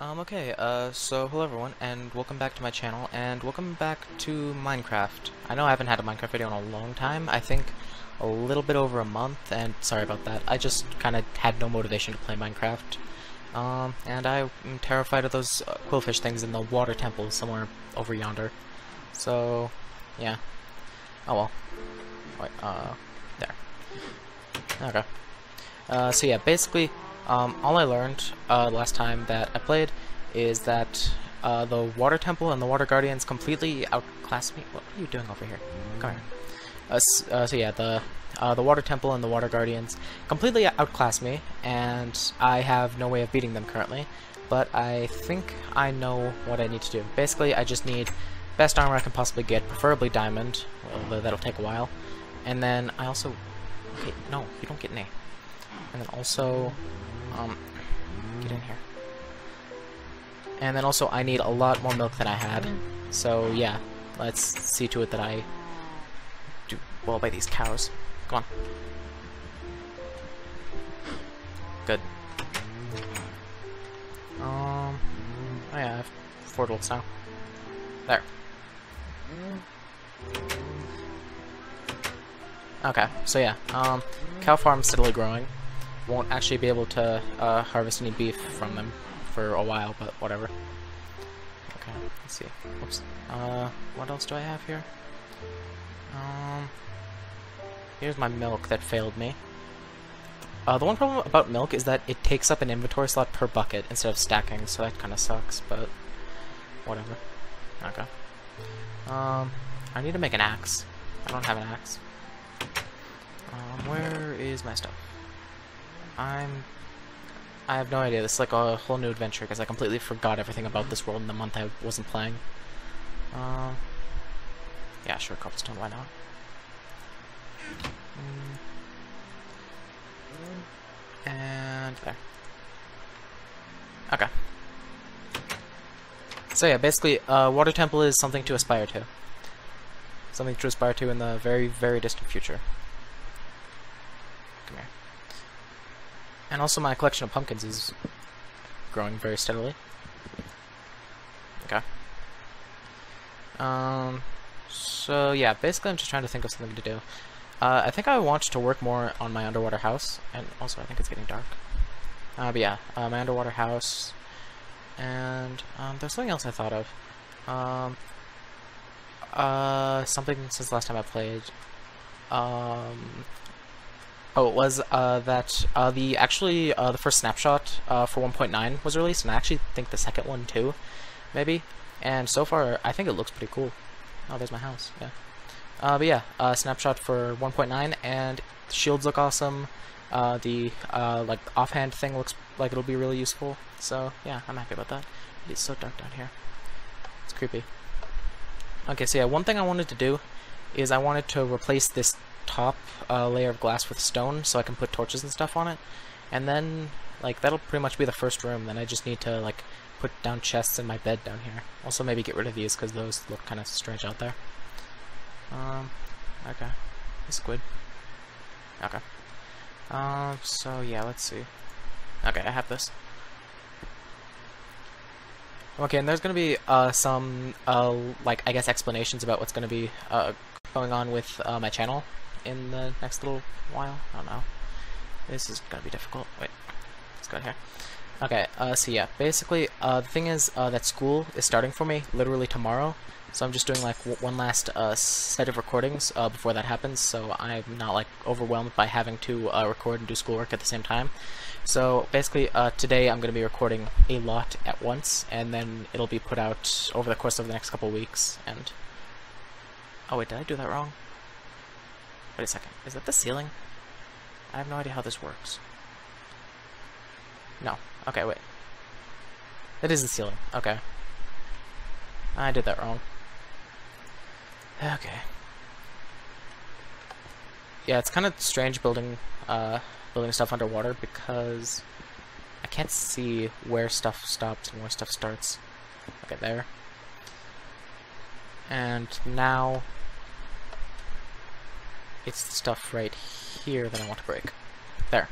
Um, okay, uh, so hello everyone, and welcome back to my channel, and welcome back to Minecraft. I know I haven't had a Minecraft video in a long time, I think a little bit over a month, and sorry about that, I just kind of had no motivation to play Minecraft. Um, and I am terrified of those uh, quillfish things in the water temple somewhere over yonder. So, yeah. Oh well. Wait, uh, there. Okay. Uh, so yeah, basically, um, all I learned uh, last time that I played is that uh, the Water Temple and the Water Guardians completely outclass me. What are you doing over here? Come here. Uh, uh, so yeah, the uh, the Water Temple and the Water Guardians completely outclass me, and I have no way of beating them currently. But I think I know what I need to do. Basically, I just need best armor I can possibly get, preferably diamond, although that'll take a while. And then I also... Okay, no, you don't get any. And then also... Um, get in here. And then also I need a lot more milk than I had. So yeah, let's see to it that I do well by these cows. Come on. Good. Um, oh yeah, I have four volts now. There. Okay, so yeah, um, cow farm steadily growing. Won't actually be able to uh, harvest any beef from them for a while, but whatever. Okay, let's see. Oops. Uh, what else do I have here? Um, here's my milk that failed me. Uh, the one problem about milk is that it takes up an inventory slot per bucket instead of stacking, so that kind of sucks, but whatever. Okay. Um, I need to make an axe. I don't have an axe. Um, where is my stuff? I'm... I have no idea. This is like a whole new adventure because I completely forgot everything about this world in the month I wasn't playing. Um, yeah, sure, cobblestone, why not? Mm. And there. Okay. So yeah, basically, uh, Water Temple is something to aspire to. Something to aspire to in the very, very distant future. Come here. And also my collection of pumpkins is growing very steadily. Okay. Um, so yeah, basically I'm just trying to think of something to do. Uh, I think I want to work more on my underwater house, and also I think it's getting dark. Uh, but yeah, uh, my underwater house, and um, there's something else I thought of. Um, uh, something since the last time I played. Um, oh, it was uh, that uh, the actually uh, the first snapshot uh, for 1.9 was released, and I actually think the second one too, maybe. And so far, I think it looks pretty cool. Oh, there's my house. Yeah. Uh, but yeah, uh, snapshot for 1.9, and shields look awesome. The like offhand thing looks like it'll be really useful. So yeah, I'm happy about that. It's so dark down here. It's creepy. Okay, so yeah, one thing I wanted to do is I wanted to replace this top uh, layer of glass with stone so I can put torches and stuff on it. And then, like, that'll pretty much be the first room. Then I just need to, like, put down chests in my bed down here. Also maybe get rid of these because those look kind of strange out there. Um, okay. The squid. Okay. Um, so yeah, let's see. Okay, I have this. Okay, and there's gonna be uh, some uh, like I guess explanations about what's gonna be uh, going on with uh, my channel in the next little while. I don't know. This is gonna be difficult. Wait, let's go here. Okay, uh, so yeah, basically, uh, the thing is uh, that school is starting for me literally tomorrow, so I'm just doing like one last uh, set of recordings uh, before that happens, so I'm not like overwhelmed by having to uh, record and do schoolwork at the same time. So basically, today I'm going to be recording a lot at once, and then it'll be put out over the course of the next couple weeks. And oh wait, did I do that wrong? Wait a second, is that the ceiling? I have no idea how this works. No. Okay, wait. That is the ceiling. Okay. I did that wrong. Okay. Yeah, it's kind of strange building uh, building stuff underwater because I can't see where stuff stops and where stuff starts. Okay, there. And now it's the stuff right here that I want to break. There.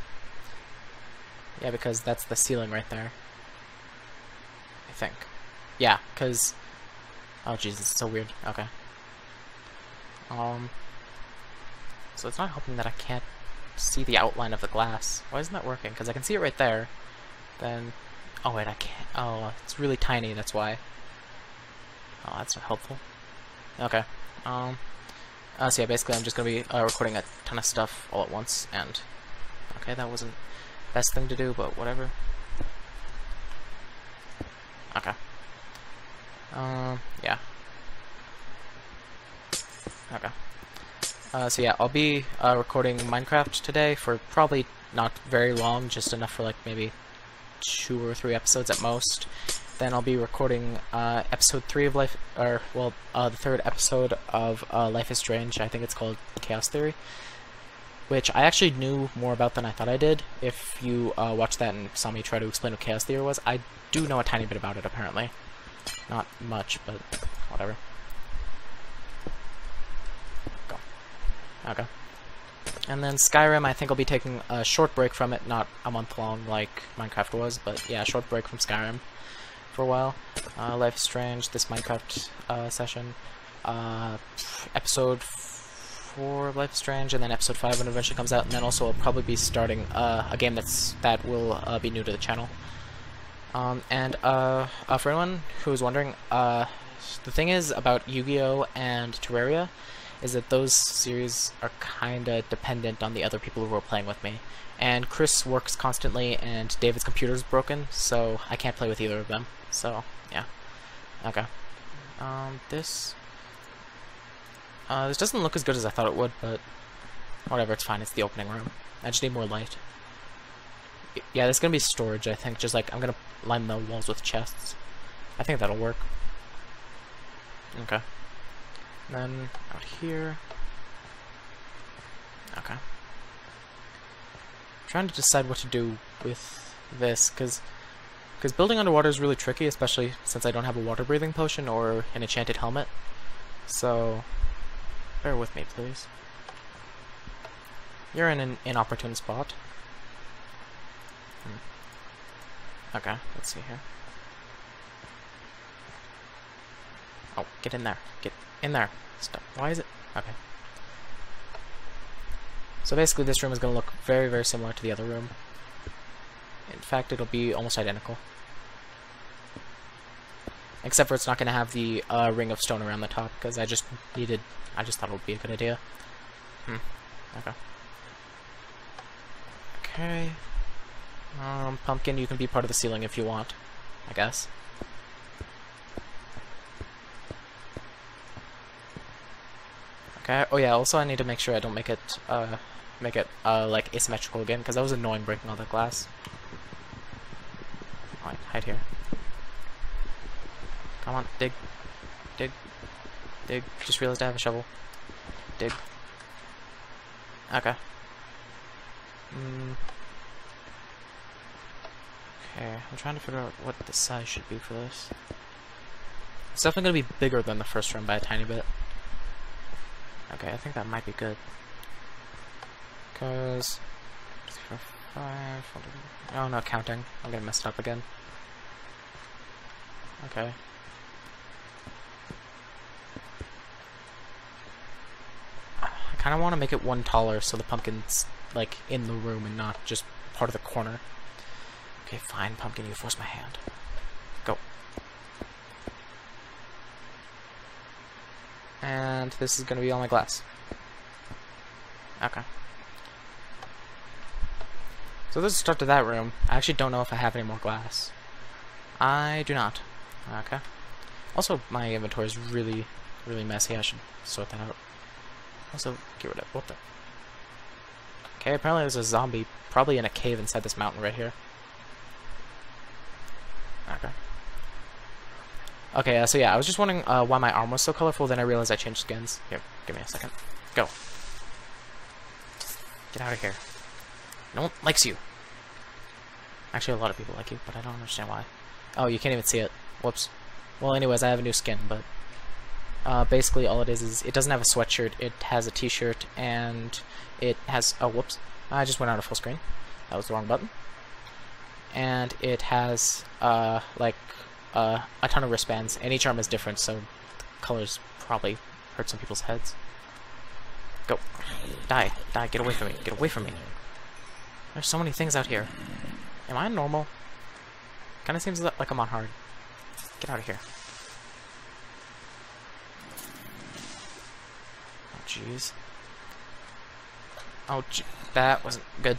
Yeah, because that's the ceiling right there. I think. Yeah, because... Oh, Jesus, it's so weird. Okay. Um... So it's not helping that I can't see the outline of the glass. Why isn't that working? Because I can see it right there. Then... Oh, wait, I can't... Oh, it's really tiny, that's why. Oh, that's not helpful. Okay. Um... Uh, so yeah, basically I'm just going to be uh, recording a ton of stuff all at once, and... Okay, that wasn't best thing to do, but whatever. Okay. Um, yeah. Okay. Uh, so yeah, I'll be uh, recording Minecraft today for probably not very long, just enough for like maybe two or three episodes at most. Then I'll be recording uh, episode three of Life, or well, uh, the third episode of uh, Life is Strange. I think it's called Chaos Theory, which I actually knew more about than I thought I did. If you uh, watched that and saw me try to explain what Chaos Theory was, I do know a tiny bit about it apparently. Not much, but whatever. Go. Okay. And then Skyrim, I think I'll be taking a short break from it, not a month long like Minecraft was, but yeah, short break from Skyrim for a while. Uh, Life is Strange, this Minecraft uh, session, uh, episode 4 of Life is Strange, and then episode 5 when it eventually comes out, and then also I'll probably be starting uh, a game that's that will uh, be new to the channel. Um, and uh, for anyone who's wondering, the thing is about Yu-Gi-Oh! and Terraria is that those series are kinda dependent on the other people who are playing with me. And Chris works constantly, and David's computer's broken, so I can't play with either of them. So, yeah. Okay. Um, this... Uh, this doesn't look as good as I thought it would, but whatever, it's fine, it's the opening room. I just need more light. Yeah, there's gonna be storage, I think, just like, I'm gonna line the walls with chests. I think that'll work. Okay. And then out here. Okay. I'm trying to decide what to do with this, because because building underwater is really tricky, especially since I don't have a water breathing potion or an enchanted helmet. So, bear with me, please. You're in an inopportune spot. Hmm. Okay, let's see here. Oh, get in there. Get in there. Stop. Why is it? Okay. So basically this room is going to look very, very similar to the other room. In fact, it'll be almost identical. Except for it's not going to have the uh, ring of stone around the top, because I just needed... I just thought it would be a good idea. Hmm. Okay. Okay. Um, Pumpkin, you can be part of the ceiling if you want, I guess. Okay. Oh yeah. Also, I need to make sure I don't make it uh make it uh like asymmetrical again because that was annoying breaking all the glass. Hide here. Come on, dig, dig, dig. Just realized I have a shovel. Dig. Okay. Mm. Okay, I'm trying to figure out what the size should be for this. It's definitely going to be bigger than the first room by a tiny bit. Okay, I think that might be good. Because... Oh, no, counting. I'm gonna mess it up again. Okay. I kind of want to make it one taller so the pumpkin's, like, in the room and not just part of the corner. Okay, fine, pumpkin, you force my hand. Go. And this is to be all my glass. Okay. So the start to that room. I actually don't know if I have any more glass. I do not. Okay. Also, my inventory is really, really messy. I should sort that out. Also, get rid of what the... Okay, apparently there's a zombie probably in a cave inside this mountain right here. Okay. Okay, uh, so yeah, I was just wondering uh, why my arm was so colorful, then I realized I changed skins. Here, give me a second. Go. Get out of here. No one likes you. Actually, a lot of people like you, but I don't understand why. Oh, you can't even see it. Whoops. Well, anyways, I have a new skin, but... Uh, basically, all it is is it doesn't have a sweatshirt, it has a t-shirt, and it has... Oh, whoops. I just went out of full screen. That was the wrong button. And it has, uh, like, uh, a ton of wristbands, and each arm is different, so colors probably hurt some people's heads. Go. Die. Die. Get away from me. Get away from me. There's so many things out here. Am I normal? Kinda seems like I'm on hard. Get out of here. Oh, jeez. Oh, that wasn't good.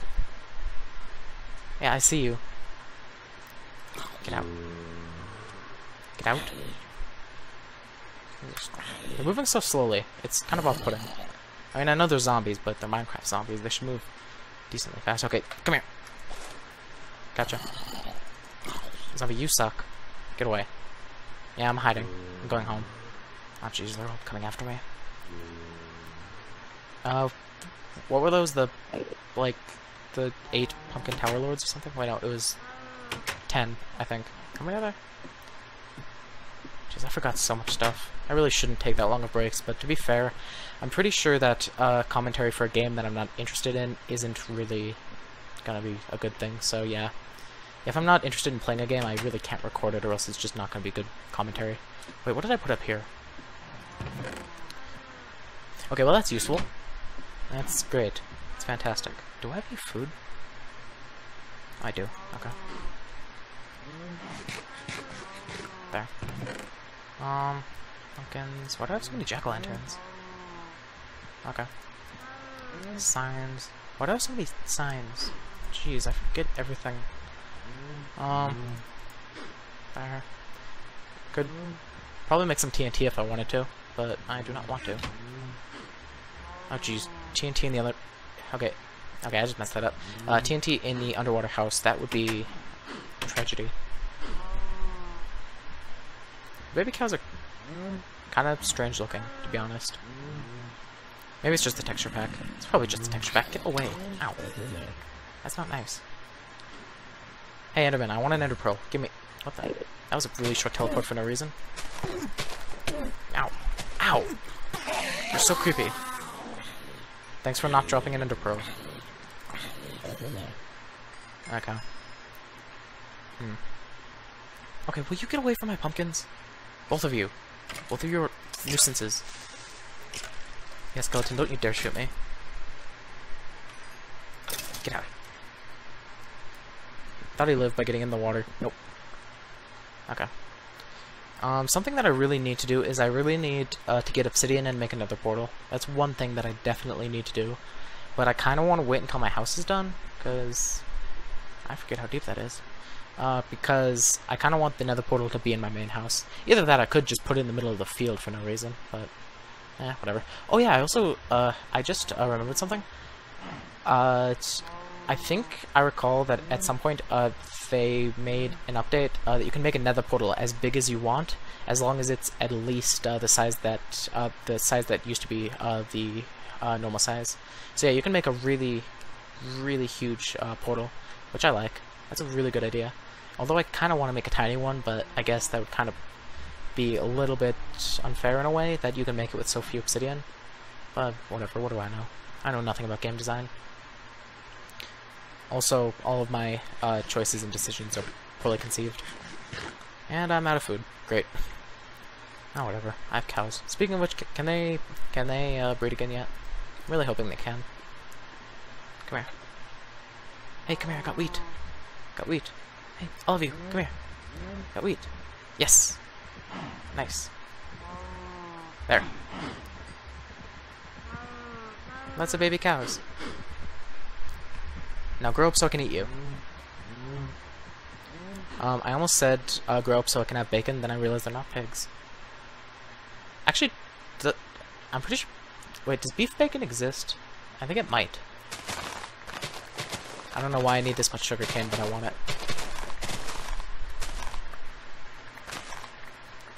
Yeah, I see you. Get out. Get out. They're moving so slowly. It's kind of off-putting. I mean, I know they're zombies, but they're Minecraft zombies. They should move decently fast. Okay, come here. Gotcha. Zombie, you suck. Get away. Yeah, I'm hiding. I'm going home. Oh, jeez, they're all coming after me. Uh, what were those? The, like, the eight Pumpkin Tower Lords or something? Wait, no, it was ten, I think. How many there? Jeez, I forgot so much stuff. I really shouldn't take that long of breaks, but to be fair, I'm pretty sure that uh, commentary for a game that I'm not interested in isn't really gonna be a good thing, so yeah. If I'm not interested in playing a game, I really can't record it or else it's just not gonna be good commentary. Wait, what did I put up here? Okay, well that's useful. That's great. It's fantastic. Do I have any food? I do. Okay. There. Um, pumpkins. Why do I have so many jack-o'-lanterns? Okay. Signs. Why do I have so many signs? Jeez, I forget everything. Um, there. Could probably make some TNT if I wanted to, but I do not want to. Oh jeez, TNT in the other... Okay, okay, I just messed that up. Uh, TNT in the underwater house, that would be tragedy. Baby cows are kind of strange looking, to be honest. Maybe it's just the texture pack. It's probably just the texture pack. Get away. Ow. That's not nice. Hey, Enderman, I want an Ender Pearl. Give me... What the... That was a really short teleport for no reason. Ow. Ow! You're so creepy. Thanks for not dropping an Ender Pearl. Okay. Hmm. Okay, will you get away from my pumpkins? Both of you. Both of your nuisances. Yeah, skeleton, don't you dare shoot me. Get out. Thought he lived by getting in the water. Nope. Okay. Um, something that I really need to do is I really need uh, to get obsidian and make another portal. That's one thing that I definitely need to do. But I kind of want to wait until my house is done, because I forget how deep that is. Uh, because I kind of want the nether portal to be in my main house. Either that I could just put it in the middle of the field for no reason, but eh, whatever. Oh yeah, I also, uh, I just uh, remembered something. Uh, I think I recall that at some point uh, they made an update uh, that you can make a nether portal as big as you want, as long as it's at least the size that the size that used to be the normal size. So yeah, you can make a really, really huge portal, which I like. That's a really good idea. Although I kind of want to make a tiny one, but I guess that would kind of be a little bit unfair in a way that you can make it with so few obsidian. But whatever, what do I know? I know nothing about game design. Also, all of my uh, choices and decisions are poorly conceived. And I'm out of food. Great. Oh, whatever. I have cows. Speaking of which, can they can they uh, breed again yet? I'm really hoping they can. Come here. Hey, come here. I got wheat. Got wheat. Hey, all of you, come here. Got wheat. Yes. Nice. There. Lots of baby cows. Now grow up so I can eat you. Um, I almost said uh, grow up so I can have bacon, then I realized they're not pigs. Actually, I'm pretty sure... Wait, does beef bacon exist? I think it might. I don't know why I need this much sugar cane, but I want it.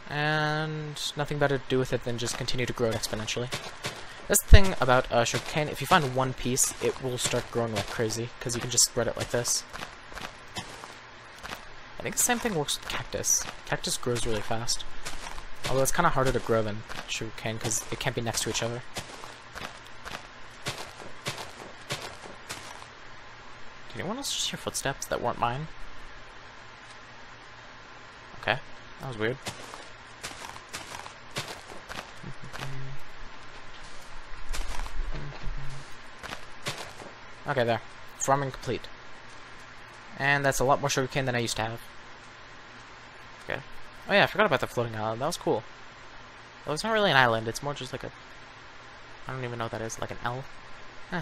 And nothing better to do with it than just continue to grow it exponentially. This thing about uh, sugarcane, if you find one piece, it will start growing like crazy, because you can just spread it like this. I think the same thing works with cactus. Cactus grows really fast. Although it's kind of harder to grow than sugarcane, because it can't be next to each other. Did anyone else just hear footsteps that weren't mine? Okay. That was weird. Okay, there. Farming complete. And that's a lot more sugarcane than I used to have. Okay. Oh yeah, I forgot about the floating island. That was cool. Well, it's not really an island. It's more just like a... I don't even know what that is. Like an L? Huh.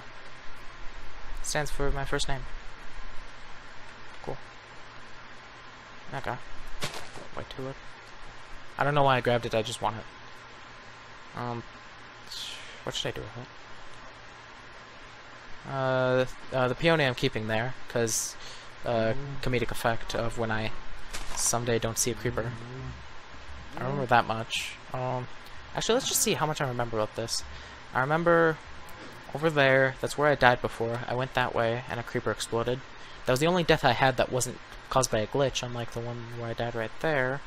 stands for my first name. Cool. Okay. White tulip. I don't know why I grabbed it. I just want it. Um... What should I do with it? Uh, uh, the peony I'm keeping there, because uh, comedic effect of when I someday don't see a creeper. I remember that much. Um, actually, let's just see how much I remember about this. I remember over there, that's where I died before. I went that way, and a creeper exploded. That was the only death I had that wasn't caused by a glitch, unlike the one where I died right there,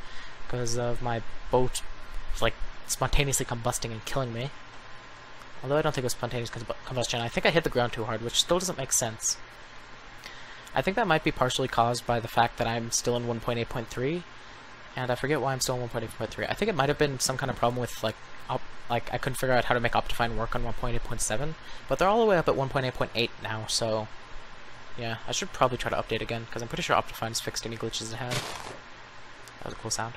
because of my boat, like, spontaneously combusting and killing me. Although I don't think it was spontaneous combustion. I think I hit the ground too hard, which still doesn't make sense. I think that might be partially caused by the fact that I'm still in 1.8.3, and I forget why I'm still in 1.8.3. I think it might have been some kind of problem with, like, like I couldn't figure out how to make Optifine work on 1.8.7, but they're all the way up at 1.8.8 now, so yeah, I should probably try to update again, because I'm pretty sure Optifine's fixed any glitches it had. That was a cool sound.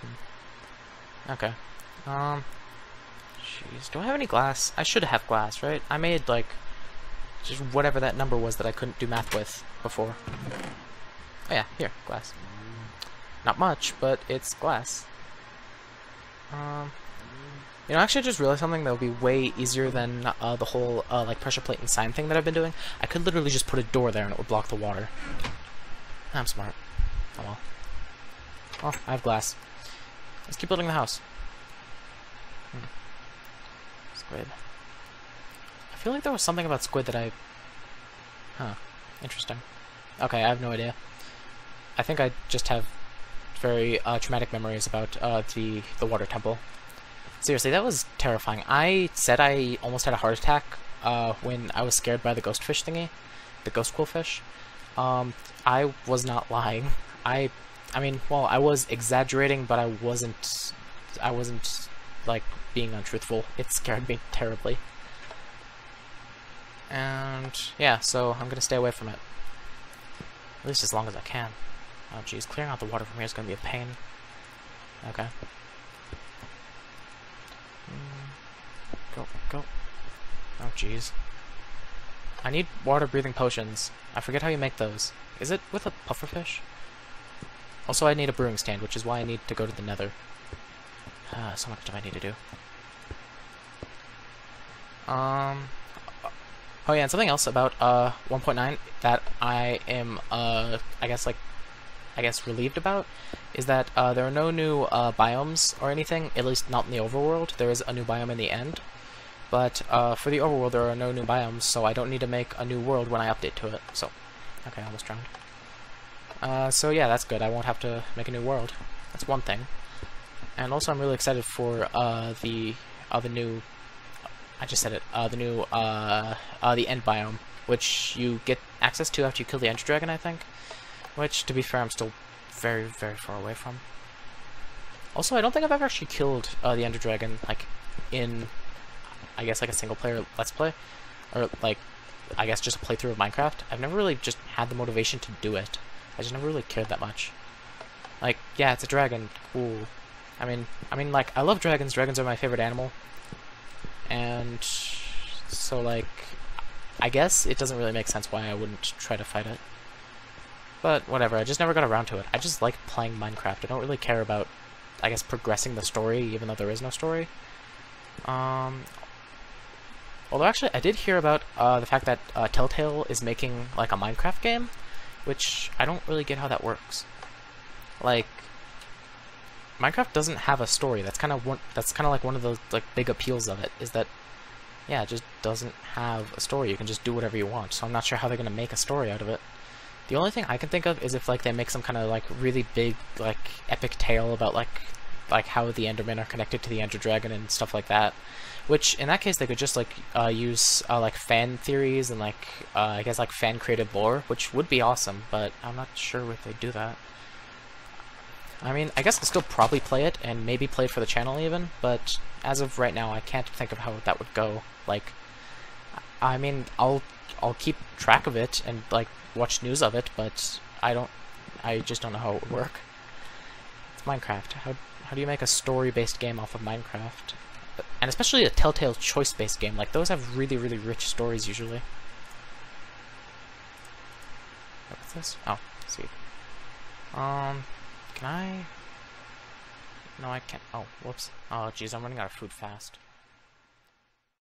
Hmm. Okay. Um, Jeez, do I have any glass? I should have glass, right? I made, like, just whatever that number was that I couldn't do math with before. Oh yeah, here, glass. Not much, but it's glass. Um, you know, actually I just realized something that would be way easier than uh, the whole, uh, like, pressure plate and sign thing that I've been doing. I could literally just put a door there and it would block the water. I'm smart. Oh well. Oh, I have glass. Let's keep building the house. Hmm. Squid. I feel like there was something about squid that I... Huh. Interesting. Okay, I have no idea. I think I just have very uh, traumatic memories about uh, the, the water temple. Seriously, that was terrifying. I said I almost had a heart attack uh, when I was scared by the ghost fish thingy. The ghost quillfish. Um, I was not lying. I, I mean, well, I was exaggerating, but I wasn't, I wasn't, like, being untruthful. It scared me terribly. And yeah, so I'm gonna stay away from it. At least as long as I can. Oh jeez, clearing out the water from here is gonna be a pain. Okay. Mm, go, go. Oh jeez. I need water breathing potions. I forget how you make those. Is it with a pufferfish? Also, I need a brewing stand, which is why I need to go to the nether. Ah, so much stuff I need to do. Um, oh yeah, and something else about uh 1.9 that I am uh I guess like I guess relieved about is that uh, there are no new uh, biomes or anything, at least not in the overworld. There is a new biome in the end, but uh, for the overworld there are no new biomes, so I don't need to make a new world when I update to it. So, okay, I almost drowned. Uh, so yeah, that's good. I won't have to make a new world. That's one thing. And also, I'm really excited for uh, the uh, the new I just said it, uh, the new, uh, uh, the end biome, which you get access to after you kill the Ender Dragon, I think. Which, to be fair, I'm still very, very far away from. Also, I don't think I've ever actually killed uh, the Ender Dragon, like, in, I guess, like a single-player Let's Play. Or, like, I guess just a playthrough of Minecraft. I've never really just had the motivation to do it. I just never really cared that much. Like, yeah, it's a dragon. Cool. I mean, I mean, like, I love dragons. Dragons are my favorite animal and so like I guess it doesn't really make sense why I wouldn't try to fight it. But whatever, I just never got around to it. I just like playing Minecraft. I don't really care about, I guess, progressing the story, even though there is no story. Um, although actually, I did hear about uh, the fact that uh, Telltale is making like a Minecraft game, which I don't really get how that works. Like, Minecraft doesn't have a story. That's kind of one. That's kind of like one of the like big appeals of it is that, yeah, it just doesn't have a story. You can just do whatever you want. So I'm not sure how they're gonna make a story out of it. The only thing I can think of is if like they make some kind of like really big like epic tale about like like how the Endermen are connected to the Ender Dragon and stuff like that. Which in that case they could just like uh, use uh, like fan theories and like uh, I guess like fan created lore, which would be awesome. But I'm not sure if they do that. I mean, I guess I'll still probably play it, and maybe play it for the channel even, but as of right now, I can't think of how that would go. Like, I mean, I'll I'll keep track of it and like watch news of it, but I don't, I just don't know how it would work. It's Minecraft. How how do you make a story-based game off of Minecraft? And especially a Telltale choice-based game. Like those have really really rich stories usually. What's this? Oh, see. Um, can I? No, I can't. Oh, whoops. Oh, jeez, I'm running out of food fast.